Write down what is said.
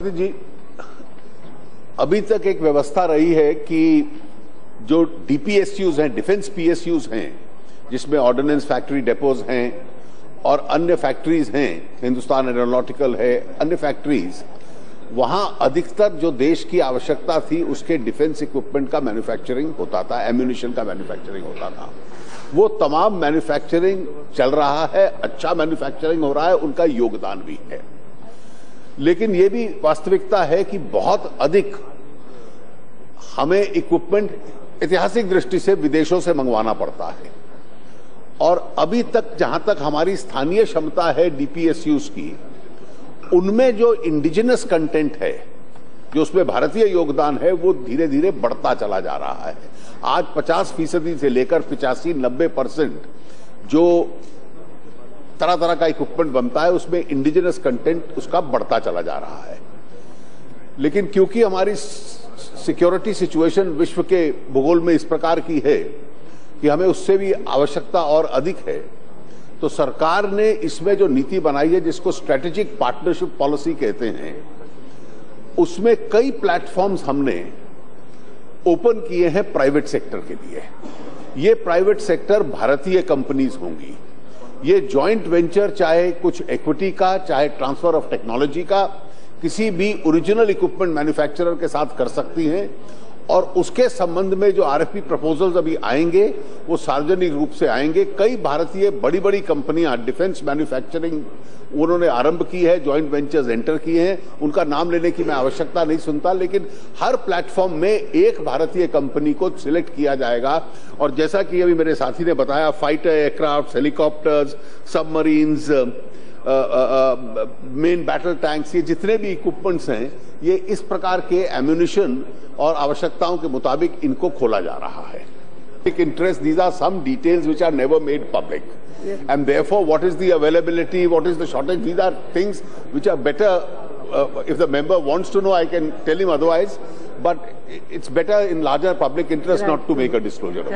जी अभी तक एक व्यवस्था रही है कि जो डीपीएसयूज हैं डिफेंस पीएसयूज हैं, जिसमें ऑर्डिनेंस फैक्ट्री डेपोज हैं, और अन्य फैक्ट्रीज हैं, हिंदुस्तान एरोनॉटिकल है, अन्य फैक्ट्रीज वहाँ अधिकतर जो देश की आवश्यकता थी, उसके डिफेंस इक्विपमेंट का मैन्युफैक्चरिंग होता था एम्यूनिशन का मैन्युफैक्चरिंग होता था। वो तमाम मैन्युफैक्चरिंग चल रहा है अच्छा मैन्युफैक्चरिंग हो रहा है, उनका योगदान भी है। लेकिन ये भी वास्तविकता है कि बहुत अधिक हमें इक्विपमेंट ऐतिहासिक दृष्टि से विदेशों से मंगवाना पड़ता है। और अभी तक जहाँ तक हमारी स्थानीय क्षमता है डीपीएसयूज की, उनमें जो इंडिजिनस कंटेंट है, जो उसमें भारतीय योगदान है, वो धीरे धीरे बढ़ता चला जा रहा है। आज 50 फ़ीसदी से लेकर पिचासी नब्बे परसेंट जो तरह तरह का इक्विपमेंट बनता है, उसमें इंडिजिनस कंटेंट उसका बढ़ता चला जा रहा है। लेकिन क्योंकि हमारी सिक्योरिटी सिचुएशन विश्व के भूगोल में इस प्रकार की है कि हमें उससे भी आवश्यकता और अधिक है तो सरकार ने इसमें जो नीति बनाई है, जिसको स्ट्रेटेजिक पार्टनरशिप पॉलिसी कहते हैं, उसमें कई प्लेटफॉर्म्स हमने ओपन किए हैं प्राइवेट सेक्टर के लिए। ये प्राइवेट सेक्टर भारतीय कंपनीज़ होंगी। ये जॉइंट वेंचर चाहे कुछ इक्विटी का, चाहे ट्रांसफ़र ऑफ़ टेक्नोलॉजी का, किसी भी ओरिजिनल इक्विपमेंट मैन्युफैक्चरर के साथ कर सकती हैं। और उसके संबंध में जो आरएफपी प्रपोजल्स अभी आएँगे, वो सार्वजनिक रूप से आएँगे। कई भारतीय बड़ी बड़ी कंपनियाँ डिफेंस मैन्युफैक्चरिंग उन्होंने आरंभ की है ज्वाइंट वेंचर्स एंटर किए हैं। उनका नाम लेने की मैं आवश्यकता नहीं सुनता, लेकिन हर प्लेटफॉर्म में एक भारतीय कंपनी को सिलेक्ट किया जाएगा। और जैसा कि अभी मेरे साथी ने बताया fighter aircraft helicopters submarines main battle tanks ये जितने भी इक्विपमेंट्स हैं ये इस प्रकार के एम्यूनिशन और आवश्यकताओं के मुताबिक इनको खोला जा रहा है। एक interest these are some details which are never made public and therefore what is the availability what is the shortage these are things which are better if the member wants to know I can tell him otherwise but it's better in larger public interest not to make a disclosure